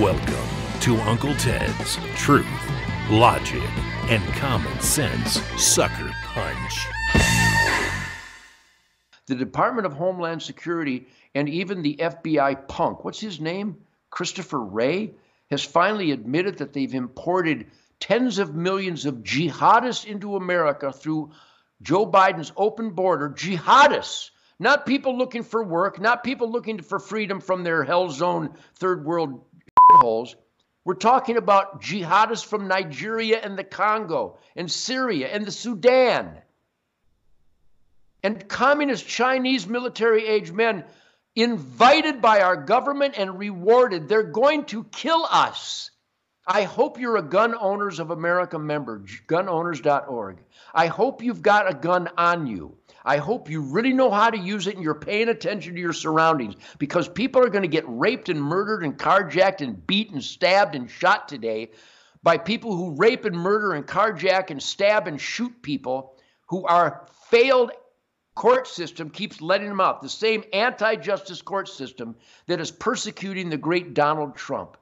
Welcome to Uncle Ted's Truth, Logic, and Common Sense Sucker Punch. The Department of Homeland Security and even the FBI punk, what's his name? Christopher Wray, has finally admitted that they've imported tens of millions of jihadists into America through Joe Biden's open border. Jihadists, not people looking for work, not people looking for freedom from their hell zone third world holes. We're talking about jihadists from Nigeria and the Congo and Syria and the Sudan. And communist Chinese military age men invited by our government and rewarded. They're going to kill us. I hope you're a Gun Owners of America member, gunowners.org. I hope you've got a gun on you. I hope you really know how to use it and you're paying attention to your surroundings because people are going to get raped and murdered and carjacked and beat and stabbed and shot today by people who rape and murder and carjack and stab and shoot people who are failed court system keeps letting them out. The same anti justice court system that is persecuting the great Donald Trump.